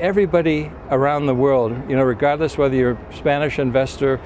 everybody around the world, you know, regardless whether you're a Spanish investor,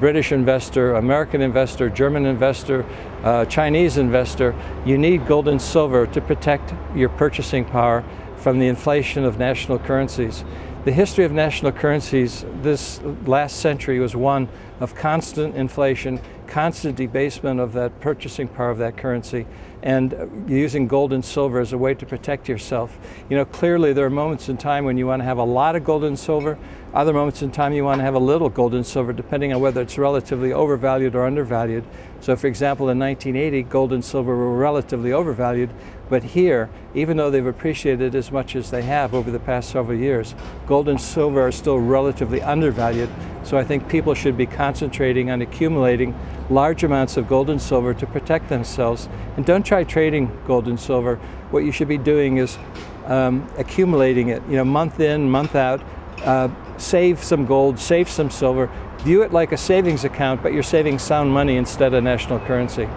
British investor, American investor, German investor, uh, Chinese investor, you need gold and silver to protect your purchasing power from the inflation of national currencies. The history of national currencies this last century was one of constant inflation, constant debasement of that purchasing power of that currency, and using gold and silver as a way to protect yourself. You know, clearly there are moments in time when you want to have a lot of gold and silver, other moments in time you want to have a little gold and silver, depending on whether it's relatively overvalued or undervalued. So for example, in 1980, gold and silver were relatively overvalued, but here, even though they've appreciated as much as they have over the past several years, gold and silver are still relatively undervalued. So I think people should be concentrating on accumulating large amounts of gold and silver to protect themselves. And don't try trading gold and silver. What you should be doing is um, accumulating it, you know, month in, month out, uh, save some gold, save some silver, view it like a savings account, but you're saving sound money instead of national currency.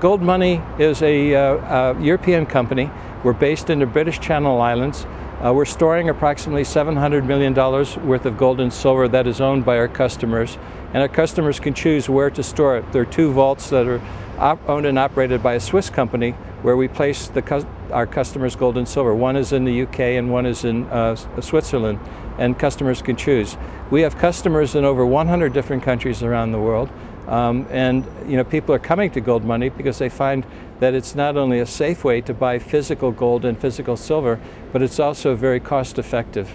Goldmoney is a, uh, a European company. We're based in the British Channel Islands. Uh, we're storing approximately $700 million worth of gold and silver that is owned by our customers, and our customers can choose where to store it. There are two vaults that are owned and operated by a Swiss company where we place the, our customers' gold and silver. One is in the UK and one is in uh, Switzerland, and customers can choose. We have customers in over 100 different countries around the world, um, and you know people are coming to Goldmoney because they find that it's not only a safe way to buy physical gold and physical silver, but it's also very cost effective.